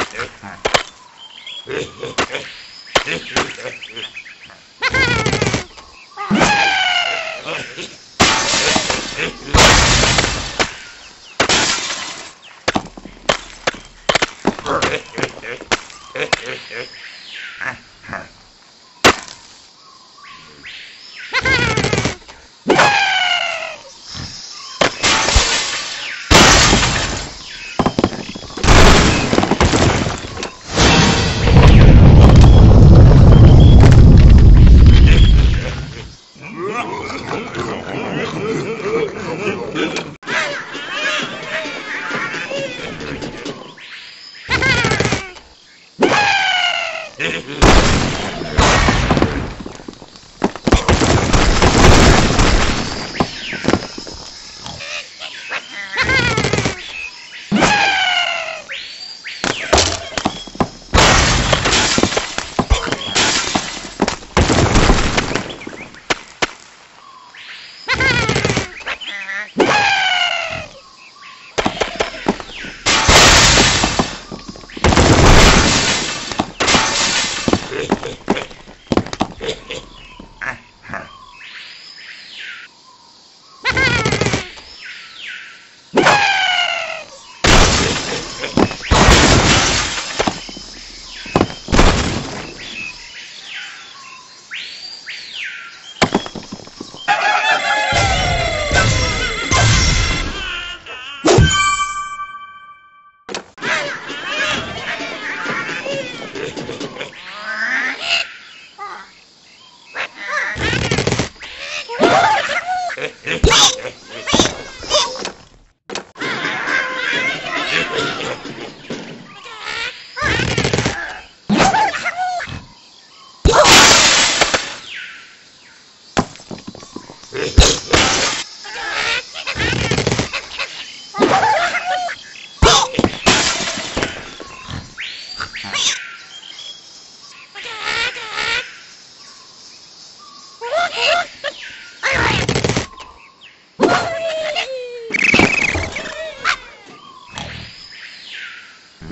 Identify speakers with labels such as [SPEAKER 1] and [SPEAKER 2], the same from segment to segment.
[SPEAKER 1] Huh?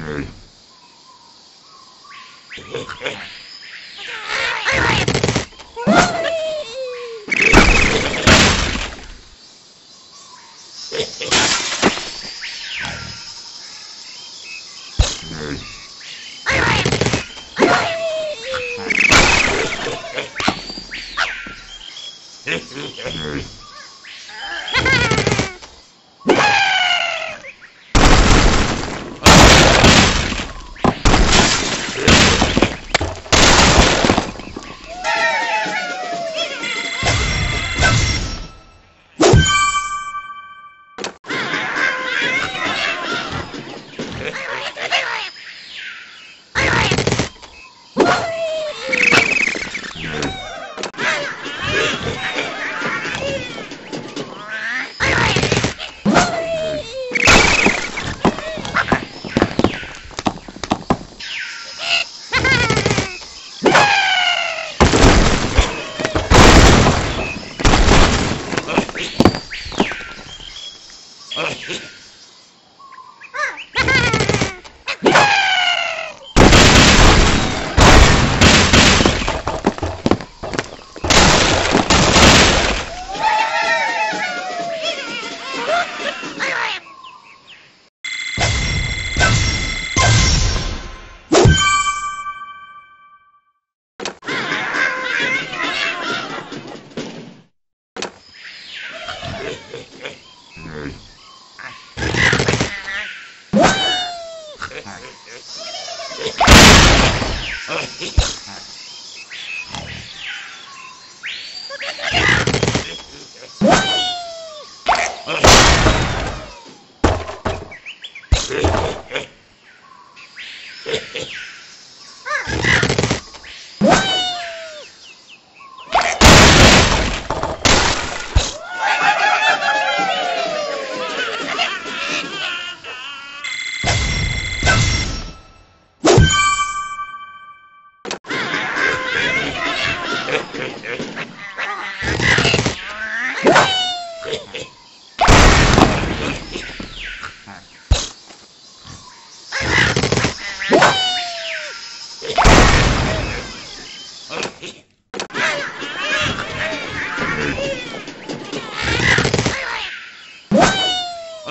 [SPEAKER 1] Hey. Ay, ay, ay. Oh,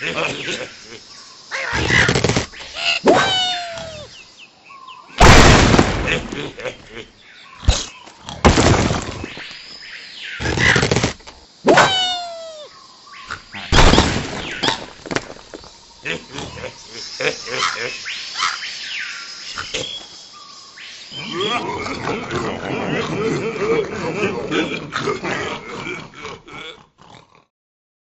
[SPEAKER 1] 으아!